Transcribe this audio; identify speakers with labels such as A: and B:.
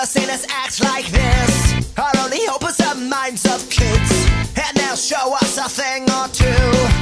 A: ever sinners act like this. Our only hope is the minds of kids, and they'll show us a thing or two.